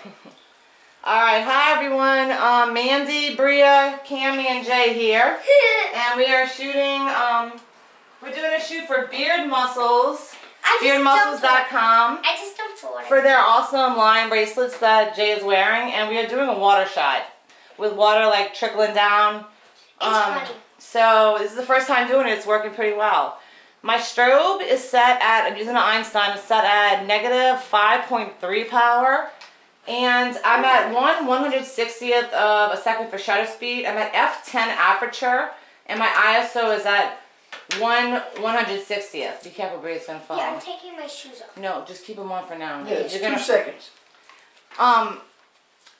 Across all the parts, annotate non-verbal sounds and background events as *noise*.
*laughs* All right, hi everyone. Um, Mandy, Bria, Cammy, and Jay here, *laughs* and we are shooting. Um, we're doing a shoot for Beard Muscles, I just beardmuscles.com, I just dumped water. for their awesome line bracelets that Jay is wearing, and we are doing a water shot with water like trickling down. it's um, funny. So this is the first time doing it. It's working pretty well. My strobe is set at, I'm using an Einstein, it's set at negative 5.3 power. And I'm at 1 160th of a second for shutter speed. I'm at f10 aperture. And my ISO is at 1 160th. Be careful, Bria, it's going to fall. Yeah, I'm taking my shoes off. no, just keep them on for now. Yeah, it's You're two gonna- seconds. um,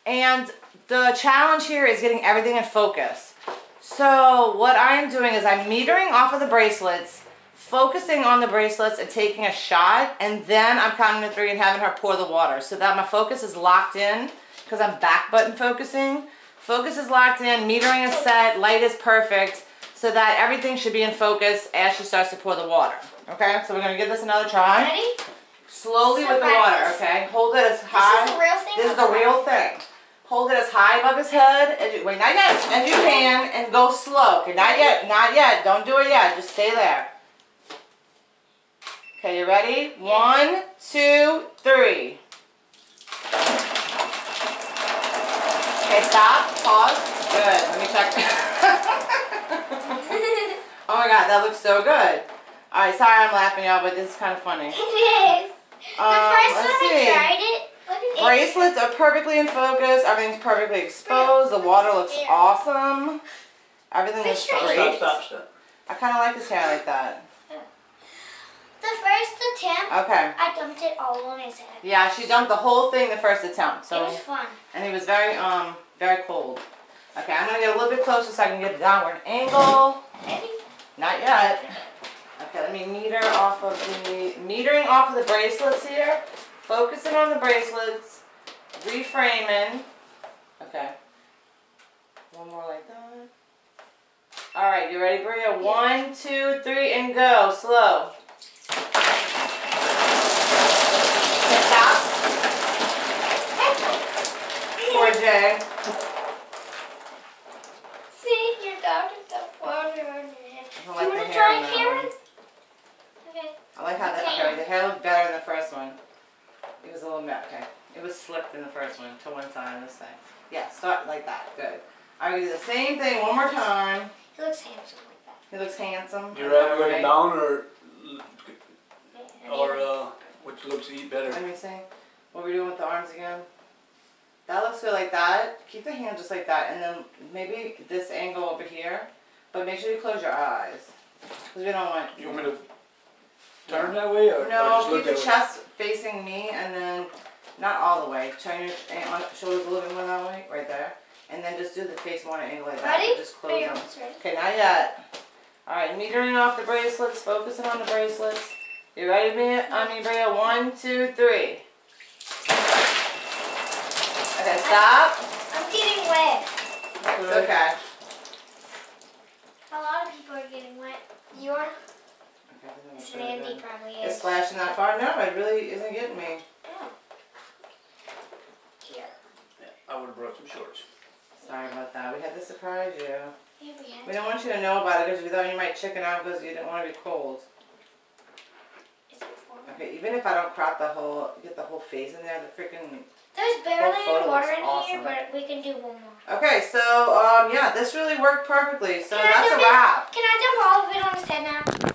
and the challenge here is getting everything in focus. So what I'm doing is I'm metering off of the bracelets, focusing on the bracelets and taking a shot, and then I'm counting to three and having her pour the water so that my focus is locked in because I'm back button focusing. Focus is locked in, metering is set, light is perfect, so that everything should be in focus as she starts to pour the water. Okay, so we're gonna give this another try. Ready? Slowly So with the water, okay? Hold it as high. This is the real thing. This is the real thing. Hold it as high above his head as you wait, not yet, as you can, and go slow. Okay, not yet, not yet. Don't do it yet. Just stay there. Okay, you ready? One, two, three. Okay, stop. Pause. Good. Let me check. *laughs* oh my God, that looks so good. All right, sorry I'm laughing, y'all, but this is kind of funny. *laughs* it is. The Um, first let's time see. I tried it, look it. Bracelets are perfectly in focus. Everything's perfectly exposed. The water looks Yeah. awesome. Everything looks Fish great. Stop, stop, stop. I kind of like his hair like that. The first attempt, Okay. I dumped it all on his head. Yeah, she dumped the whole thing the first attempt. So it was fun. and he was very, um, very cold. Okay, I'm gonna get a little bit closer so I can get the downward angle. Ready? Not yet. Okay, let me meter off of the metering off of the bracelets here. Focusing on the bracelets. Reframing. Okay. One more like that. All right, you ready, Bria? One, two, three, and go. Slow. Okay, stop. Poor Jay. See, your dog is the water on your head. I Do like you the want to hair try on that Cameron? one. Okay. I like how that okay, the hair looked better in the first one. It was a little bit okay. It was slipped in the first one to one side. This thing. Yeah, start like that. Good. I will do the same thing one more time. He looks handsome like that. He looks handsome. You rather with Right. it down or, or uh, which looks eat better? Let me see. What are we doing with the arms again? That looks good like that. Keep the hand just like that, and then maybe this angle over here. But make sure you close your eyes, because we don't want. You want me to turn that way or, or No, just keep look the that way? chest facing me and then, not all the way, turn your eh, on- shoulders a little bit more that way, right there. And then just do the face more angle like that, Ready? just Are close you them. almost ready? Okay, not yet. Alright, metering off the bracelets, focusing on the bracelets. You ready, Bria? I mean, Bria, one, two, three. Okay, stop. I'm getting wet. It's okay. A lot of people are getting wet. You are? Okay, this is It's Randy good. probably It's is. splashing that far? No, it really isn't getting me. Oh. Here. I would have brought some shorts. Sorry about that. We had to surprise you. Here we have We don't want you to know about it because we thought you might chicken out because you didn't want to be cold. Is it for me? Okay, even if I don't crop the whole, get the whole face in there, the freaking. There's barely any water in awesome. here, but we can do one more. Okay, so um, yeah, this really worked perfectly. So Can that's a dump it? wrap. Can I dump all of it on his head now?